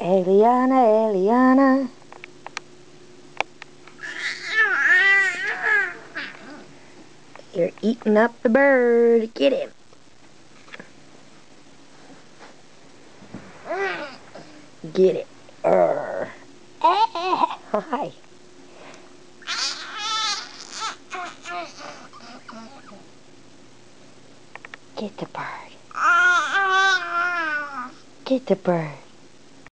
Eliana, Eliana. You're eating up the bird. Get him. Get it. Hi. Get the bird. Get the bird.